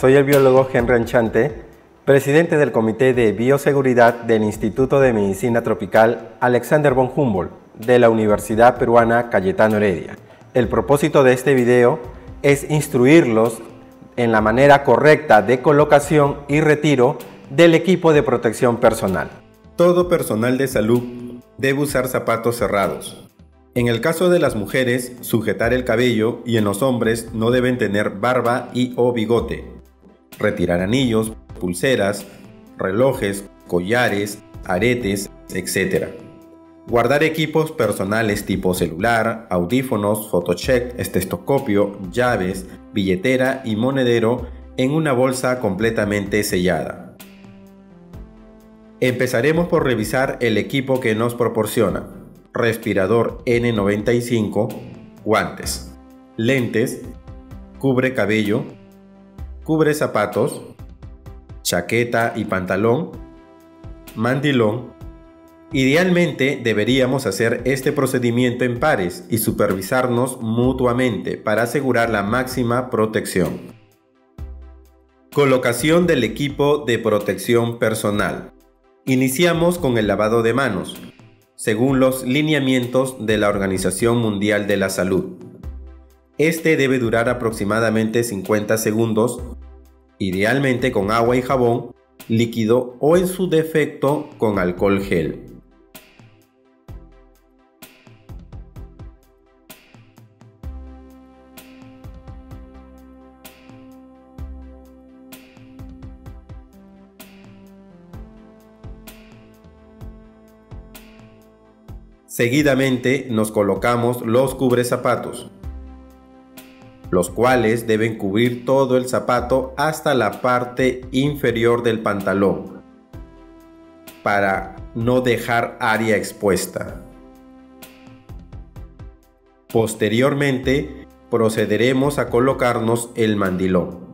soy el biólogo Henry Anchante, presidente del Comité de Bioseguridad del Instituto de Medicina Tropical Alexander von Humboldt de la Universidad Peruana Cayetano Heredia. El propósito de este video es instruirlos en la manera correcta de colocación y retiro del equipo de protección personal. Todo personal de salud debe usar zapatos cerrados. En el caso de las mujeres, sujetar el cabello y en los hombres no deben tener barba y o bigote. Retirar anillos, pulseras, relojes, collares, aretes, etc. Guardar equipos personales tipo celular, audífonos, photocheck, estetoscopio, llaves, billetera y monedero en una bolsa completamente sellada. Empezaremos por revisar el equipo que nos proporciona. Respirador N95, guantes, lentes, cubre cabello, cubre zapatos, chaqueta y pantalón, mandilón, Idealmente deberíamos hacer este procedimiento en pares y supervisarnos mutuamente para asegurar la máxima protección. Colocación del equipo de protección personal. Iniciamos con el lavado de manos, según los lineamientos de la Organización Mundial de la Salud. Este debe durar aproximadamente 50 segundos, idealmente con agua y jabón líquido o en su defecto con alcohol gel. Seguidamente nos colocamos los zapatos, los cuales deben cubrir todo el zapato hasta la parte inferior del pantalón, para no dejar área expuesta. Posteriormente, procederemos a colocarnos el mandilón.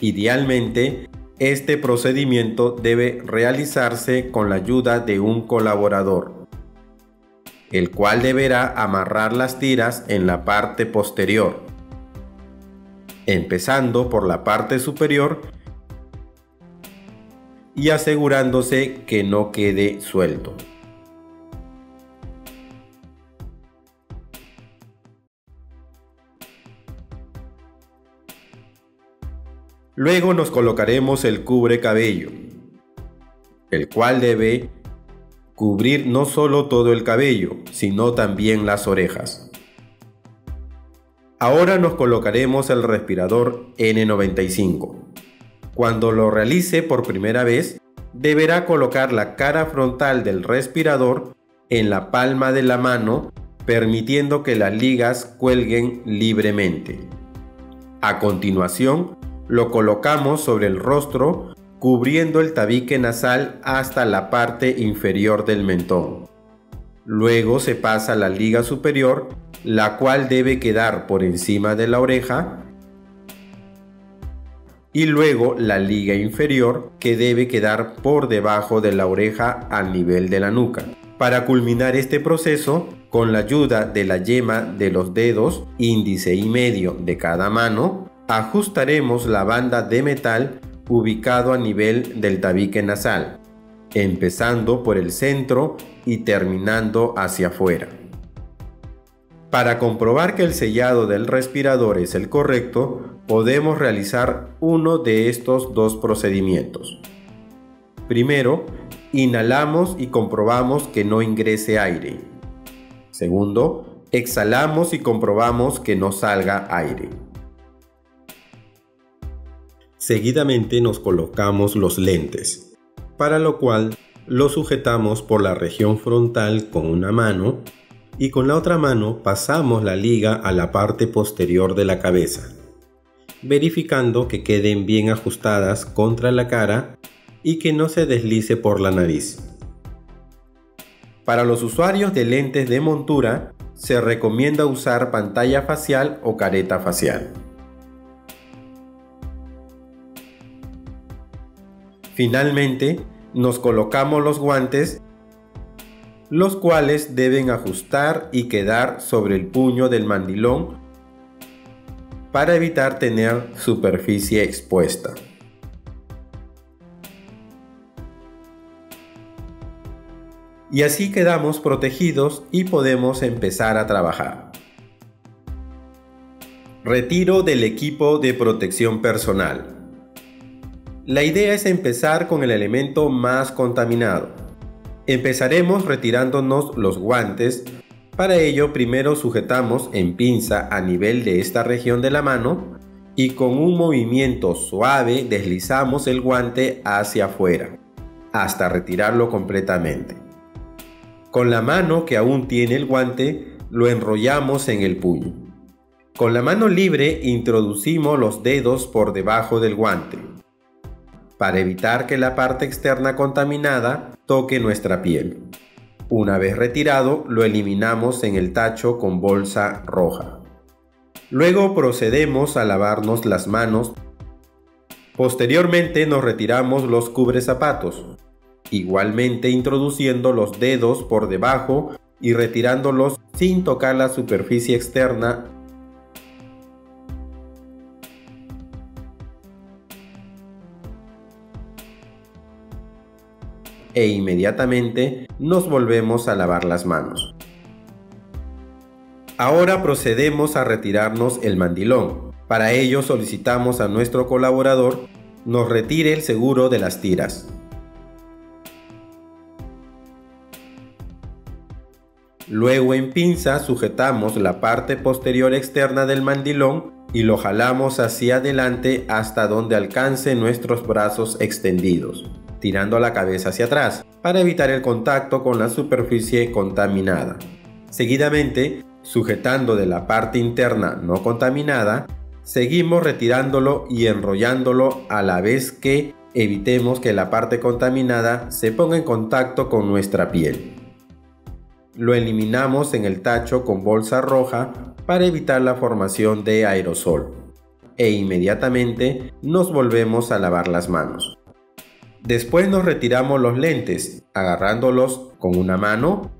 Idealmente, este procedimiento debe realizarse con la ayuda de un colaborador el cual deberá amarrar las tiras en la parte posterior, empezando por la parte superior y asegurándose que no quede suelto. Luego nos colocaremos el cubre cabello, el cual debe cubrir no solo todo el cabello, sino también las orejas. Ahora nos colocaremos el respirador N95. Cuando lo realice por primera vez, deberá colocar la cara frontal del respirador en la palma de la mano, permitiendo que las ligas cuelguen libremente. A continuación, lo colocamos sobre el rostro cubriendo el tabique nasal hasta la parte inferior del mentón. Luego se pasa la liga superior, la cual debe quedar por encima de la oreja, y luego la liga inferior, que debe quedar por debajo de la oreja al nivel de la nuca. Para culminar este proceso, con la ayuda de la yema de los dedos índice y medio de cada mano, ajustaremos la banda de metal ubicado a nivel del tabique nasal, empezando por el centro y terminando hacia afuera. Para comprobar que el sellado del respirador es el correcto, podemos realizar uno de estos dos procedimientos. Primero, inhalamos y comprobamos que no ingrese aire. Segundo, exhalamos y comprobamos que no salga aire. Seguidamente nos colocamos los lentes, para lo cual los sujetamos por la región frontal con una mano y con la otra mano pasamos la liga a la parte posterior de la cabeza, verificando que queden bien ajustadas contra la cara y que no se deslice por la nariz. Para los usuarios de lentes de montura, se recomienda usar pantalla facial o careta facial. Finalmente, nos colocamos los guantes, los cuales deben ajustar y quedar sobre el puño del mandilón para evitar tener superficie expuesta. Y así quedamos protegidos y podemos empezar a trabajar. Retiro del equipo de protección personal. La idea es empezar con el elemento más contaminado. Empezaremos retirándonos los guantes. Para ello primero sujetamos en pinza a nivel de esta región de la mano y con un movimiento suave deslizamos el guante hacia afuera hasta retirarlo completamente. Con la mano que aún tiene el guante, lo enrollamos en el puño. Con la mano libre introducimos los dedos por debajo del guante, para evitar que la parte externa contaminada toque nuestra piel. Una vez retirado, lo eliminamos en el tacho con bolsa roja. Luego procedemos a lavarnos las manos. Posteriormente nos retiramos los zapatos igualmente introduciendo los dedos por debajo y retirándolos sin tocar la superficie externa e inmediatamente nos volvemos a lavar las manos. Ahora procedemos a retirarnos el mandilón. Para ello solicitamos a nuestro colaborador nos retire el seguro de las tiras. Luego en pinza sujetamos la parte posterior externa del mandilón y lo jalamos hacia adelante hasta donde alcance nuestros brazos extendidos, tirando la cabeza hacia atrás para evitar el contacto con la superficie contaminada. Seguidamente, sujetando de la parte interna no contaminada, seguimos retirándolo y enrollándolo a la vez que evitemos que la parte contaminada se ponga en contacto con nuestra piel. Lo eliminamos en el tacho con bolsa roja para evitar la formación de aerosol e inmediatamente nos volvemos a lavar las manos. Después nos retiramos los lentes agarrándolos con una mano,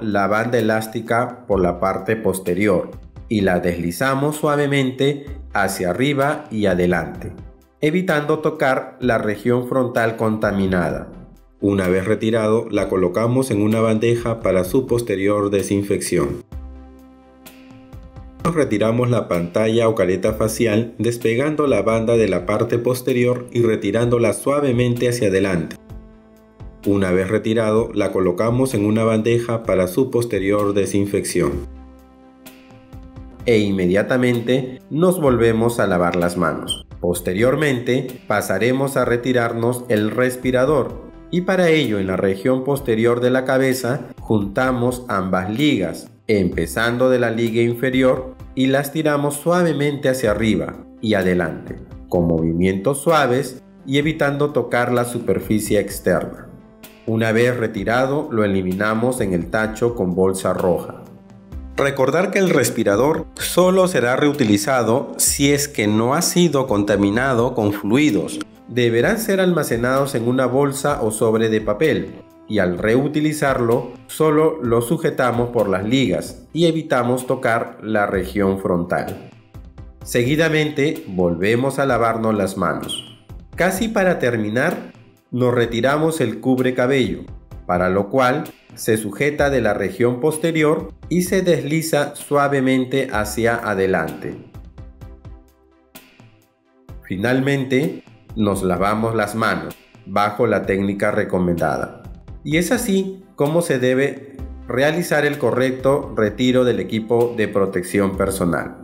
la banda elástica por la parte posterior y la deslizamos suavemente hacia arriba y adelante, evitando tocar la región frontal contaminada. Una vez retirado, la colocamos en una bandeja para su posterior desinfección. Retiramos la pantalla o careta facial despegando la banda de la parte posterior y retirándola suavemente hacia adelante. Una vez retirado, la colocamos en una bandeja para su posterior desinfección. E inmediatamente nos volvemos a lavar las manos. Posteriormente pasaremos a retirarnos el respirador y para ello en la región posterior de la cabeza juntamos ambas ligas, empezando de la liga inferior y las tiramos suavemente hacia arriba y adelante, con movimientos suaves y evitando tocar la superficie externa. Una vez retirado, lo eliminamos en el tacho con bolsa roja. Recordar que el respirador solo será reutilizado si es que no ha sido contaminado con fluidos deberán ser almacenados en una bolsa o sobre de papel y al reutilizarlo solo lo sujetamos por las ligas y evitamos tocar la región frontal. Seguidamente volvemos a lavarnos las manos. Casi para terminar, nos retiramos el cubre cabello, para lo cual se sujeta de la región posterior y se desliza suavemente hacia adelante. Finalmente, nos lavamos las manos bajo la técnica recomendada. Y es así como se debe realizar el correcto retiro del equipo de protección personal.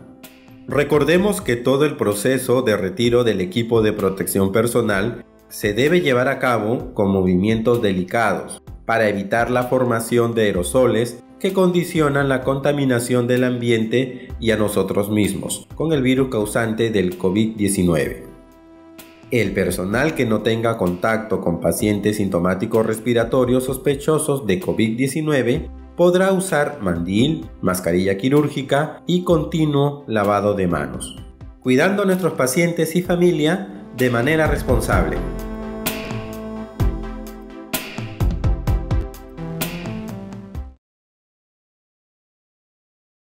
Recordemos que todo el proceso de retiro del equipo de protección personal se debe llevar a cabo con movimientos delicados para evitar la formación de aerosoles que condicionan la contaminación del ambiente y a nosotros mismos con el virus causante del COVID-19. El personal que no tenga contacto con pacientes sintomáticos respiratorios sospechosos de COVID-19 podrá usar mandil, mascarilla quirúrgica y continuo lavado de manos, cuidando a nuestros pacientes y familia de manera responsable.